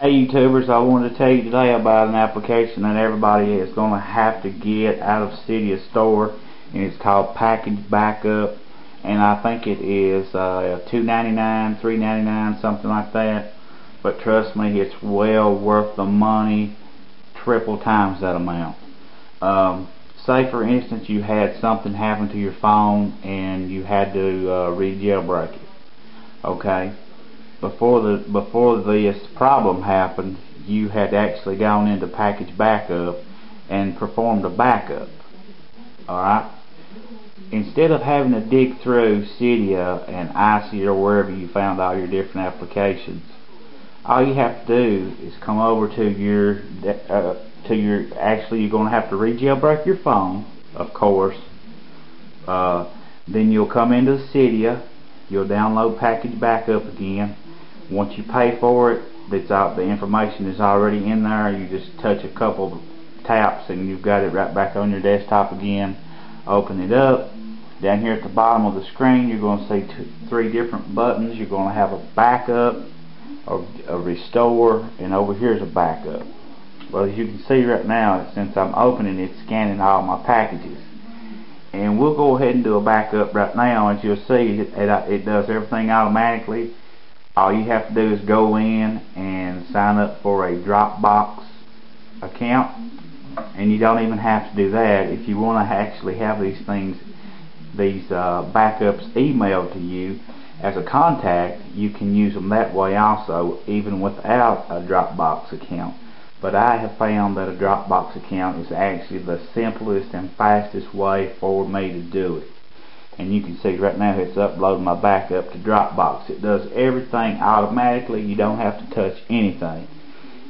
Hey YouTubers, I wanted to tell you today about an application that everybody is going to have to get out of Cydia store and it's called Package Backup and I think it is uh, $2.99, $3.99, something like that but trust me, it's well worth the money triple times that amount. Um, say for instance you had something happen to your phone and you had to uh, re-jailbreak it okay before the before this problem happened, you had actually gone into package backup and performed a backup. Alright? Instead of having to dig through Cydia and Icy or wherever you found all your different applications, all you have to do is come over to your uh, to your actually you're going to have to re-jailbreak your phone, of course. Uh, then you'll come into Cydia, you'll download package backup again once you pay for it, out, the information is already in there. You just touch a couple taps and you've got it right back on your desktop again. Open it up. Down here at the bottom of the screen, you're going to see two, three different buttons. You're going to have a backup, a, a restore, and over here is a backup. Well, as you can see right now, since I'm opening it, scanning all my packages. And we'll go ahead and do a backup right now. As you'll see, it, it, it does everything automatically all you have to do is go in and sign up for a Dropbox account and you don't even have to do that. If you want to actually have these things these uh, backups emailed to you as a contact you can use them that way also even without a Dropbox account. But I have found that a Dropbox account is actually the simplest and fastest way for me to do it and you can see right now it's uploading my backup to Dropbox. It does everything automatically. You don't have to touch anything.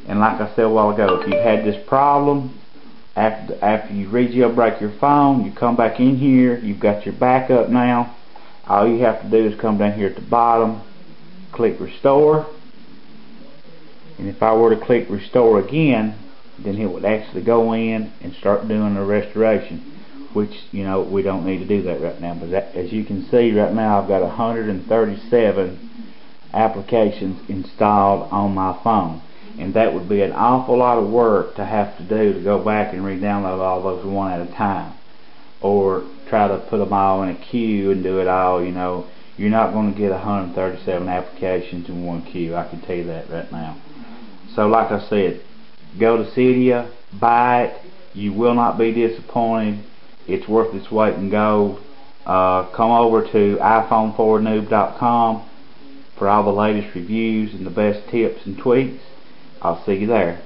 And like I said a while ago, if you've had this problem, after, after you re-jailbreak your phone, you come back in here, you've got your backup now. All you have to do is come down here at the bottom, click restore. And if I were to click restore again, then it would actually go in and start doing the restoration which you know we don't need to do that right now. But that, as you can see right now I've got 137 applications installed on my phone. And that would be an awful lot of work to have to do to go back and re-download all those one at a time. Or try to put them all in a queue and do it all you know. You're not going to get 137 applications in one queue I can tell you that right now. So like I said go to Cydia buy it. You will not be disappointed it's worth its weight in gold. Uh, come over to iPhone4noob.com for all the latest reviews and the best tips and tweaks. I'll see you there.